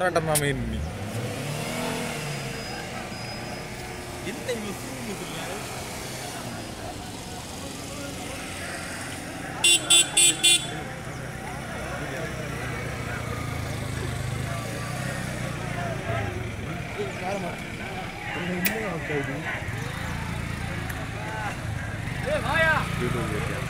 പോരാട്ടം നാം ഇനി എന്ത് Good on you.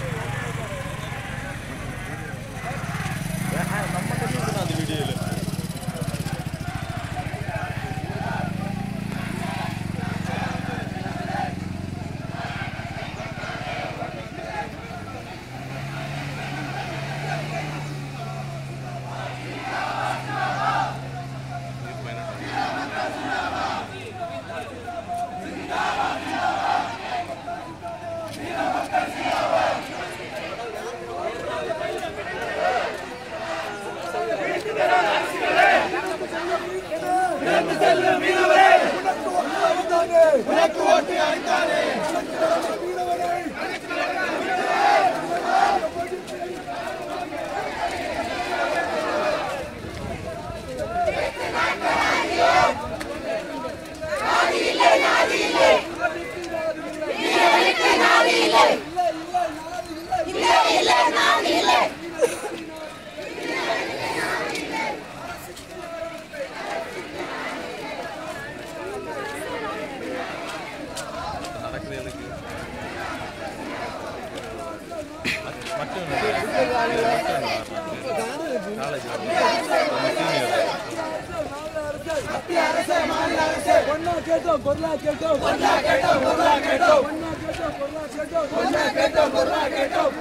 கேட்டோம் பொருளா கேட்டோம் ஒன்னா கேட்டோம் பொருளா கேட்டோம் ஒன்னா கேட்டோம் பொருளா கேட்டோம் ஒன்னா கேட்டோம் பொருளா கேட்டோம்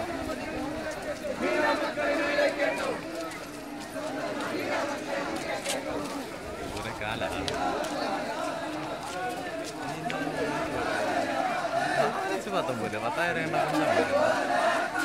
ஒரு கால பார்த்தோம் போல பத்தாயிரம் என்ன கொஞ்சம்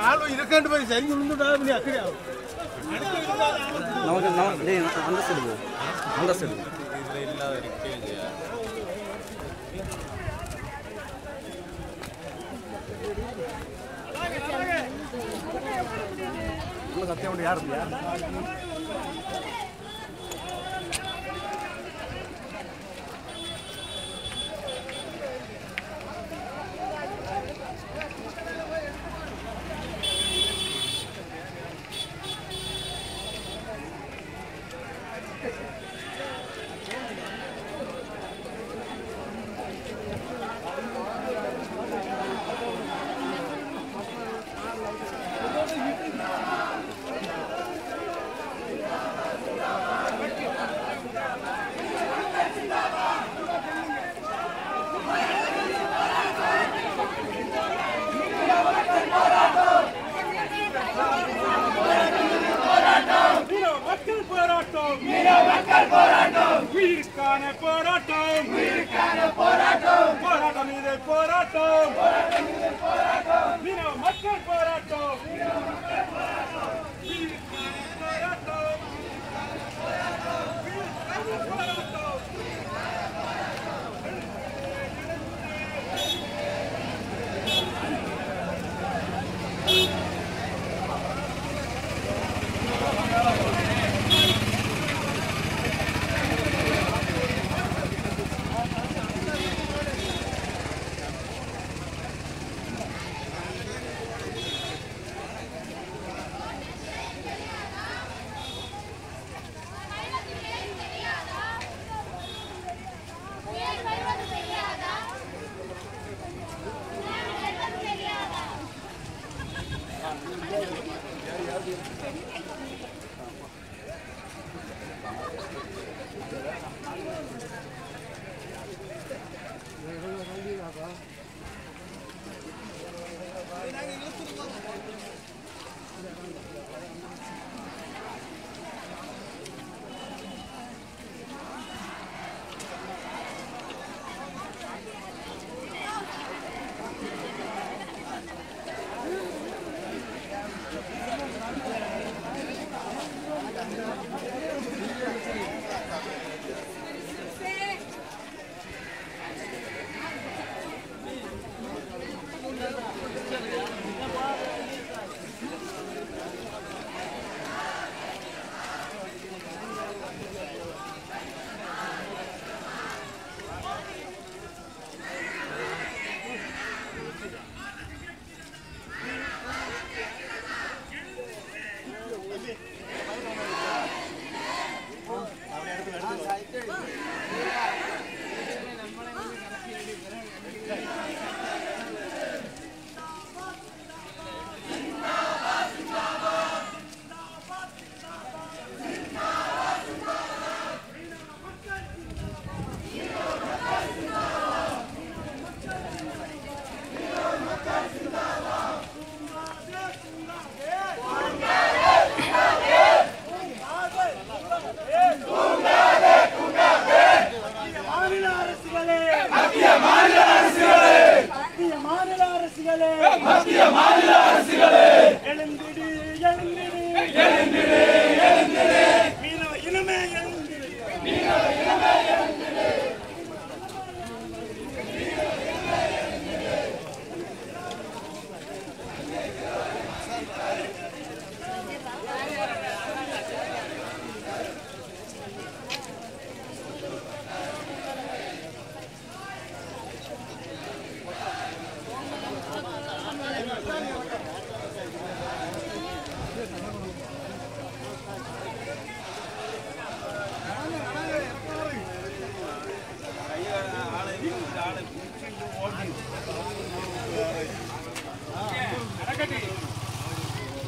ആള് ഇരക്കാണ്ട് പോയി ശരി ഉള്ളുണ്ടാ പിന്നെ അക്കടെ നമുക്ക് നമുക്ക് ഡേയ് അന്തസ്സെടു പോകും ಸತ್ಯ ಒಂದು ಯಾರು Thank you.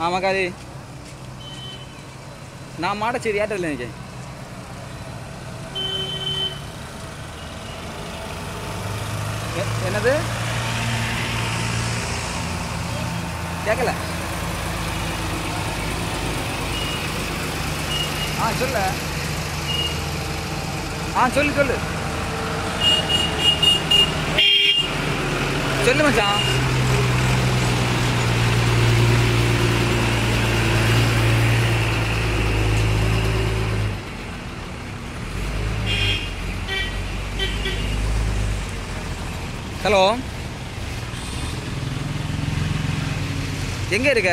ஆமாம் காதி நான் மாடச்சேரி ஏட்டரில் நிற்கேன் எ- என்னது? கேட்கல ஆ சொல்லு. ஆ சொல்லு சொல்லு. சொல்லு மச்சான். ஹலோ. எங்கே இருக்க?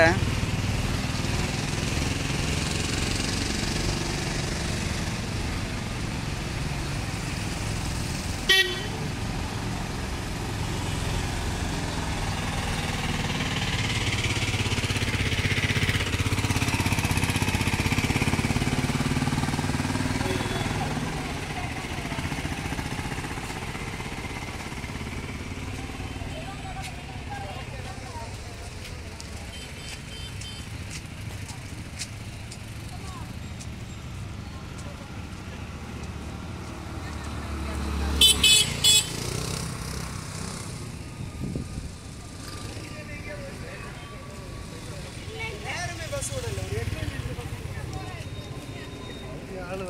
ಬಸ್ ಓಡಲ್ಲ ಎರಡು